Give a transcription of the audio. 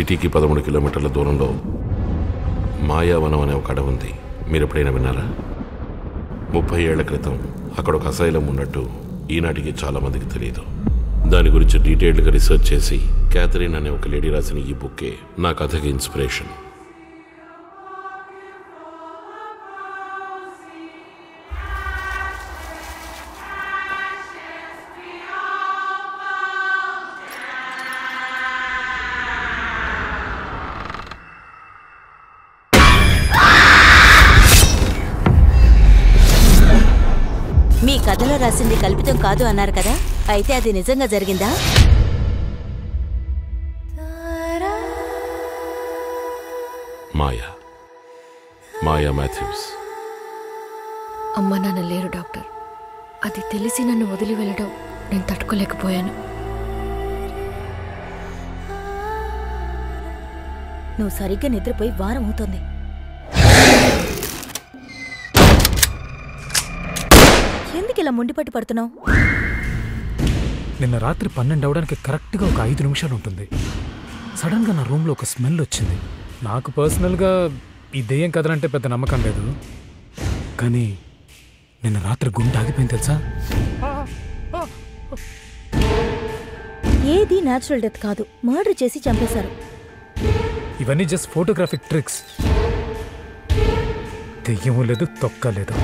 సిటీకి పదమూడు కిలోమీటర్ల దూరంలో మాయావనం అనే ఒక అడవి ఉంది. మీరు ఎప్పుడైనా విన్నారా? ముప్పై ఏళ్ళ క్రితం అక్కడ ఒక అసైలం ఉన్నట్టు ఈనాటికి చాలామందికి తెలియదు. దాని గురించి డీటెయిల్డ్గా రీసెర్చ్ చేసి క్యాథరిన్ అనే ఒక లేడీ రాసిన ఈ బుక్కే నా కథకి ఇన్స్పిరేషన్. మీ కథలో రాసింది కల్పితం కాదు అన్నారు కదా? అయితే అది నిజంగా జరిగిందా? మాయా. మాయా మాథ్యూస్. అమ్మ నాన్న లేరు డాక్టర్. అది తెలిసి నన్ను వదిలి వెళ్ళడం నేను తట్టుకోలేకపోయాను. నువ్వు సరిగ్గా నిద్రపోయి వారం అవుతుంది. ఎందుకు ఇలా ముండిపట్టి పడుతున్నావు? నిన్న రాత్రి పన్నెండు అవడానికి కరెక్ట్గా ఒక ఐదు నిమిషాలు ఉంటుంది. సడన్గా నా రూమ్లో ఒక స్మెల్ వచ్చింది. నాకు పర్సనల్గా ఈ దెయ్యం కథలంటే పెద్ద నమ్మకం లేదు. కానీ నిన్న రాత్రి గుండె ఆగిపోయింది తెలుసా? ఏది న్యాచురల్ డెత్ కాదు. మర్డర్ చేసి చంపేశారు. ఇవన్నీ జస్ట్ ఫోటోగ్రాఫిక్ ట్రిక్స్ దెయ్యము లేదు తొక్క లేదు.